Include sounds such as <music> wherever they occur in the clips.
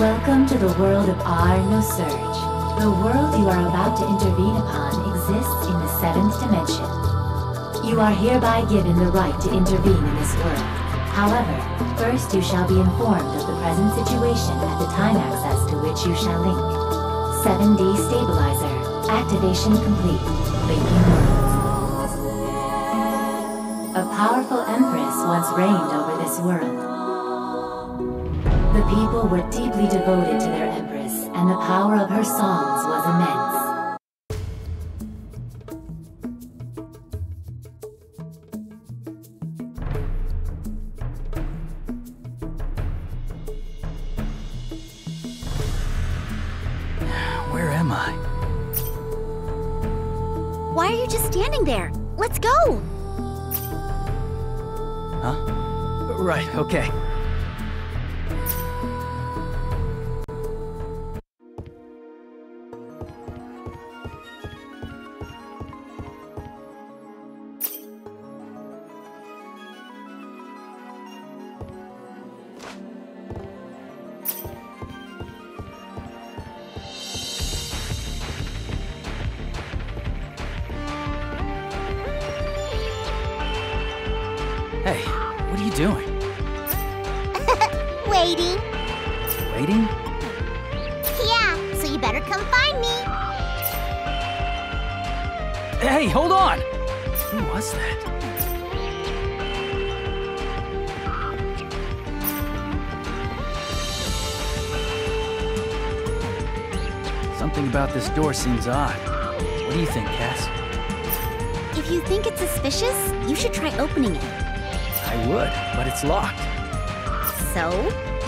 Welcome to the world of No Surge. The world you are about to intervene upon exists in the seventh dimension. You are hereby given the right to intervene in this world. However, first you shall be informed of the present situation at the time access to which you shall link. 7D Stabilizer. Activation complete. Linking worlds. A powerful empress once reigned over this world. The people were deeply devoted to their empress, and the power of her songs was immense. Where am I? Why are you just standing there? Let's go! Huh? Right, okay. Doing? <laughs> Waiting. Waiting? Yeah, so you better come find me. Hey, hold on! Who was that? Something about this door seems odd. What do you think, Cass? If you think it's suspicious, you should try opening it. I would, but it's locked. So?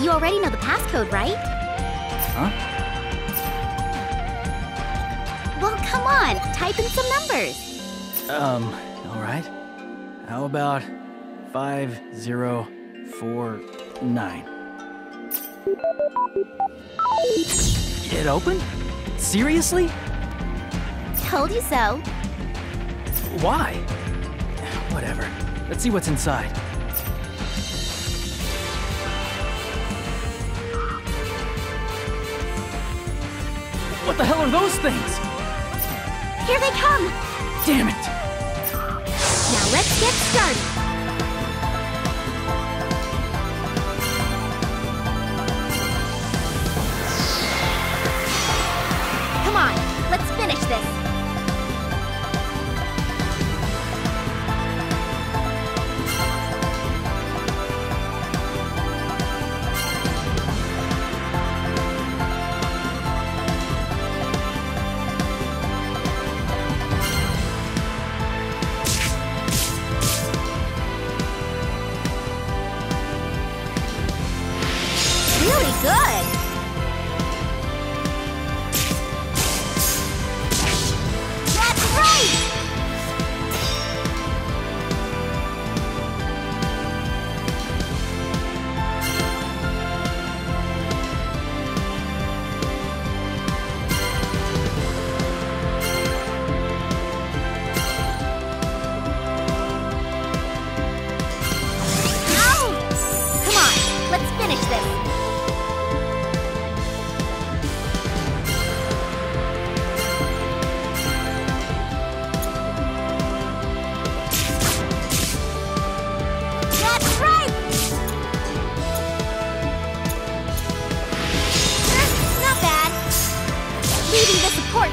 You already know the passcode, right? Huh? Well, come on, type in some numbers. Um, alright. How about 5049? It opened? Seriously? Told you so. Why? Whatever. Let's see what's inside. What the hell are those things? Here they come! Damn it! Now let's get started.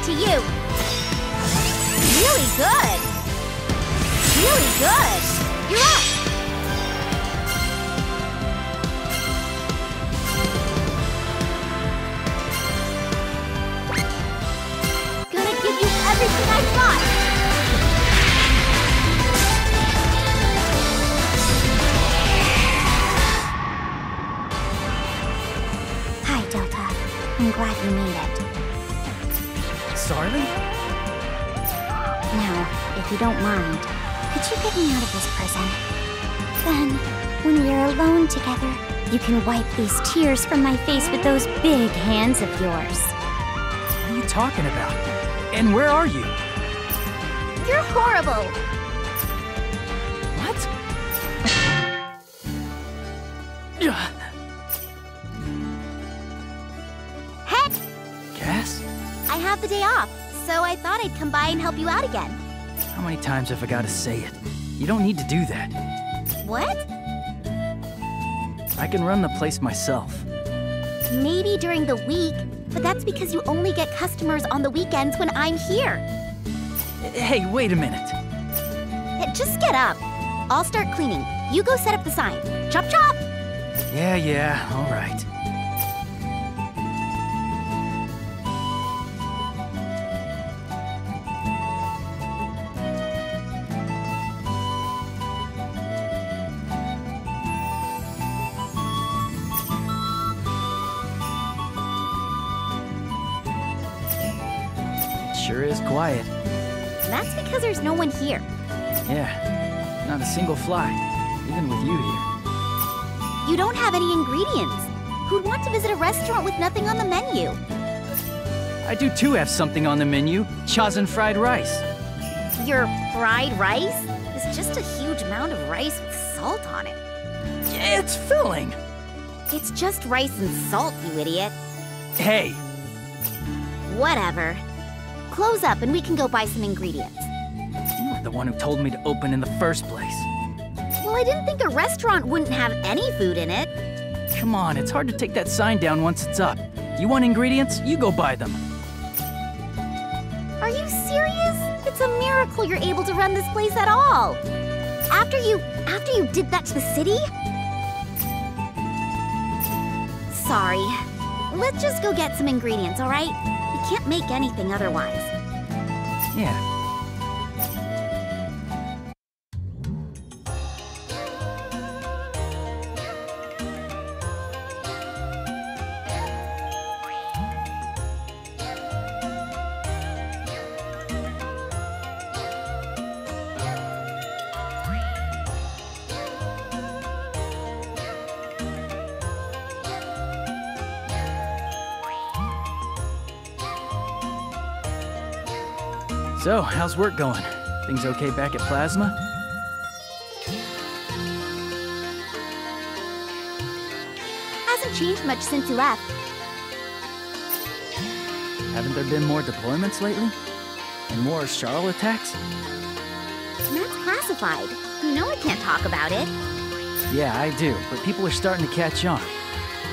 To you. Really good. Really good. If you don't mind, could you get me out of this prison? Then, when we're alone together, you can wipe these tears from my face with those big hands of yours. What are you talking about? And where are you? You're horrible! What? Heck! Cass? I have the day off, so I thought I'd come by and help you out again. How many times have I got to say it? You don't need to do that. What? I can run the place myself. Maybe during the week, but that's because you only get customers on the weekends when I'm here. Hey, wait a minute. Just get up. I'll start cleaning. You go set up the sign. Chop chop! Yeah, yeah, all right. Sure is quiet. That's because there's no one here. Yeah, not a single fly, even with you here. You don't have any ingredients. Who'd want to visit a restaurant with nothing on the menu? I do too have something on the menu Chazen fried rice. Your fried rice is just a huge mound of rice with salt on it. It's filling! It's just rice and salt, you idiot. Hey, Whatever. Close up and we can go buy some ingredients. you were the one who told me to open in the first place. Well, I didn't think a restaurant wouldn't have any food in it. Come on, it's hard to take that sign down once it's up. You want ingredients? You go buy them. Are you serious? It's a miracle you're able to run this place at all. After you after you did that to the city? Sorry. Let's just go get some ingredients, all right? Can't make anything otherwise. Yeah. So, how's work going? Things okay back at Plasma? Hasn't changed much since you left. Haven't there been more deployments lately? And more Sharl attacks? That's classified. You know I can't talk about it. Yeah, I do, but people are starting to catch on.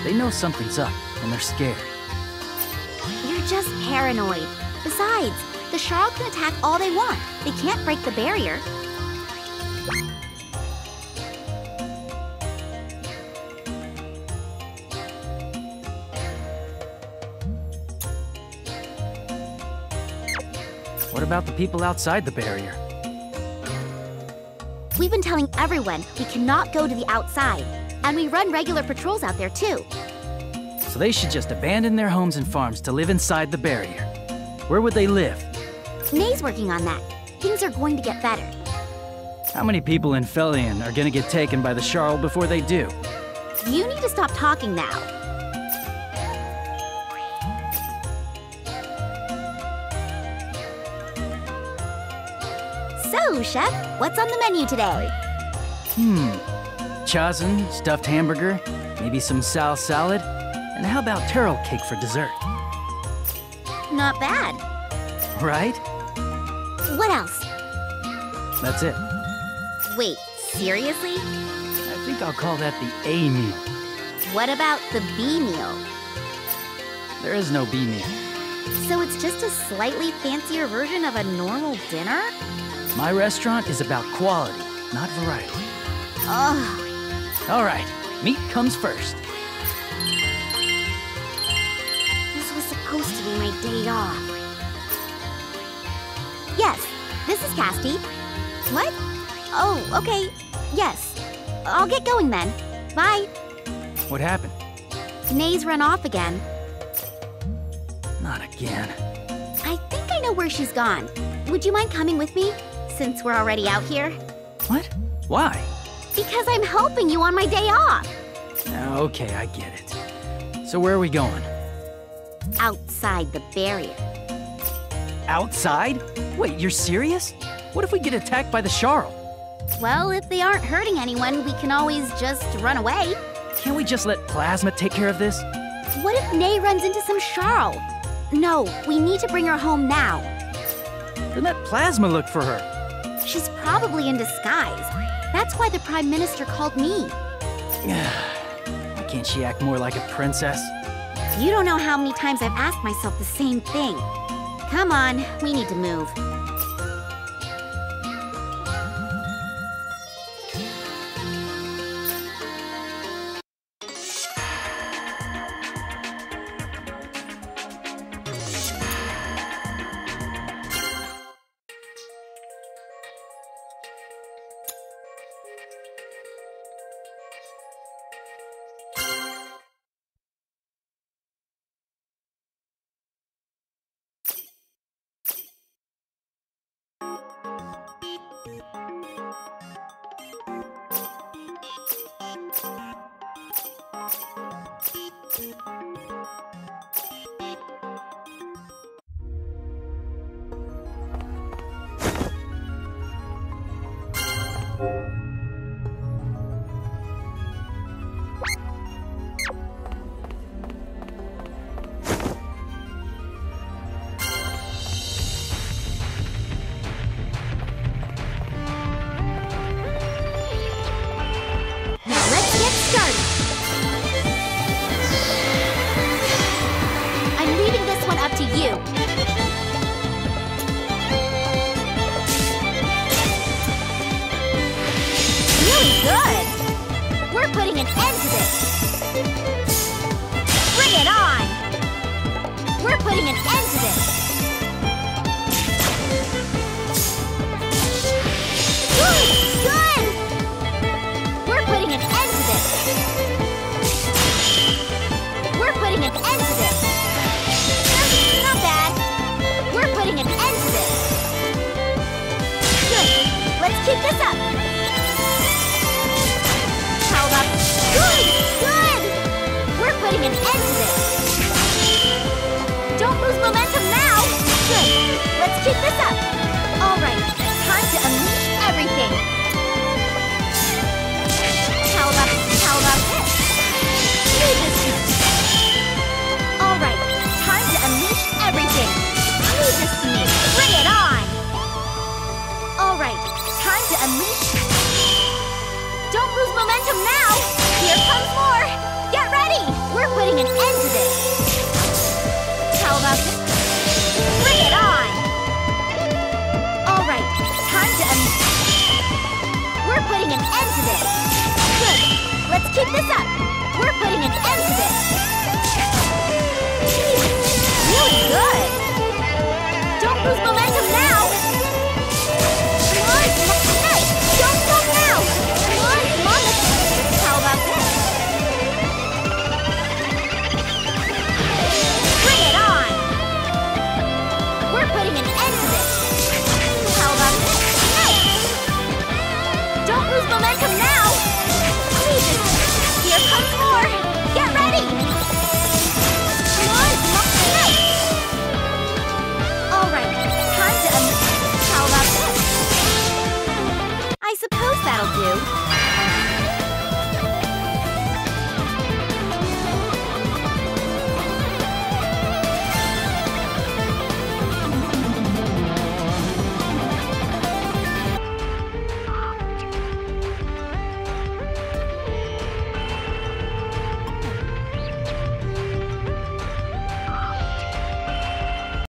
They know something's up, and they're scared. You're just paranoid. Besides, the Sharl can attack all they want. They can't break the barrier. What about the people outside the barrier? We've been telling everyone we cannot go to the outside. And we run regular patrols out there too. So they should just abandon their homes and farms to live inside the barrier. Where would they live? Nay's working on that. Things are going to get better. How many people in Felion are gonna get taken by the Sharl before they do? You need to stop talking now. So, Chef, what's on the menu today? Hmm. Chazen, stuffed hamburger, maybe some sal salad, and how about taro cake for dessert? Not bad. Right? What else? That's it. Wait, seriously? I think I'll call that the A meal. What about the B meal? There is no B meal. So it's just a slightly fancier version of a normal dinner? My restaurant is about quality, not variety. Ugh. All right, meat comes first. This was supposed to be my day off. Yes, this is Casti. What? Oh, okay. Yes. I'll get going then. Bye. What happened? Nay's run off again. Not again. I think I know where she's gone. Would you mind coming with me? Since we're already out here? What? Why? Because I'm helping you on my day off. Ah, okay, I get it. So where are we going? Outside the barrier. Outside? Wait, you're serious? What if we get attacked by the Sharl? Well, if they aren't hurting anyone, we can always just run away. Can't we just let Plasma take care of this? What if Nay runs into some Sharl? No, we need to bring her home now. Then let Plasma look for her. She's probably in disguise. That's why the Prime Minister called me. <sighs> Why can't she act more like a princess? You don't know how many times I've asked myself the same thing. Come on, we need to move. Don't lose momentum now. Good. Let's keep this up. All right. Time to unleash everything. How about, how about this? Leave this to. All right, time to unleash everything. Leave this to me. Bring it on. All right, time to unleash. Don't lose momentum now. Here comes more. This. We're putting an end I suppose that'll do.